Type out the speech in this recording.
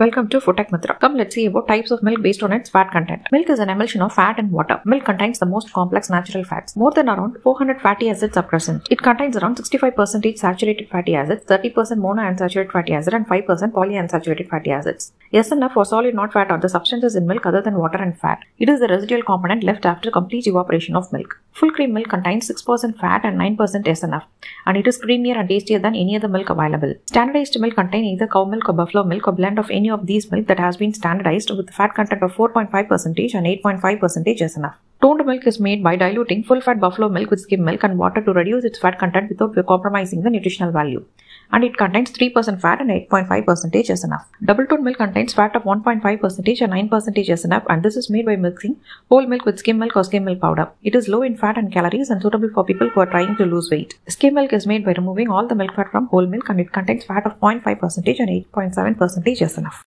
Welcome to Food Tech Mithra. Come let's see about types of milk based on its fat content. Milk is an emulsion of fat and water. Milk contains the most complex natural fats. More than around 400 fatty acids are present. It contains around 65% saturated fatty acids, 30% monounsaturated fatty acid and 5% polyunsaturated fatty acids. SNF or solid not fat are the substances in milk other than water and fat. It is the residual component left after complete evaporation of milk. Full cream milk contains 6% fat and 9% SNF and it is creamier and tastier than any other milk available. Standardized milk contain either cow milk or buffalo milk or blend of any of these milk that has been standardized with fat content of 4.5% and 8.5% SNF. Toned milk is made by diluting full fat buffalo milk with skim milk and water to reduce its fat content without compromising the nutritional value. And it contains 3% fat and 8.5% SNF. Double toned milk contains fat of 1.5% and 9% SNF and this is made by mixing whole milk with skim milk or skim milk powder. It is low in fat and calories and suitable for people who are trying to lose weight. Skim milk is made by removing all the milk fat from whole milk and it contains fat of 0.5% and 8.7% SNF.